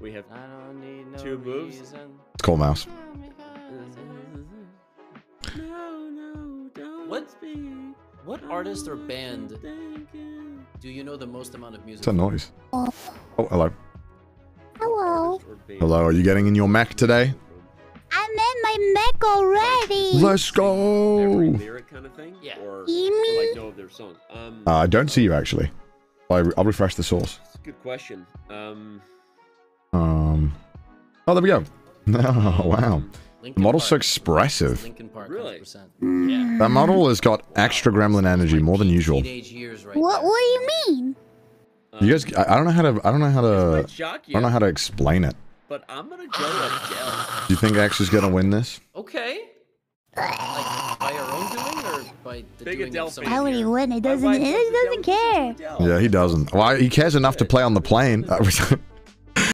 We have I don't need no Two moves? reason. It's cool, mouse. What? What artist or band do you know the most amount of music? It's a noise. Oh, hello. Hello. Hello, are you getting in your Mac today? I'm in my mech already. Let's go! lyric kind of thing? Yeah. Or, or like know their song. Um, Uh, I don't see you, actually. I, I'll refresh the source. that's a good question. Um, Um. Oh, there we go. Oh, wow. Linkin The model's so expressive. Linkin Park, Really? Yeah. That model has got extra gremlin energy, more than usual. Right What? What do you mean? You guys, I, I don't know how to, I don't know how this to, might shock I you, don't know how to explain it. but I'm gonna go with Gel. Do you think X is gonna win this? Okay. Like by our own doing or by the Big doing Adele of fan Why someone would he win? It doesn't. wife It doesn't care. Yeah, he doesn't. Well, he cares enough to play on the plane.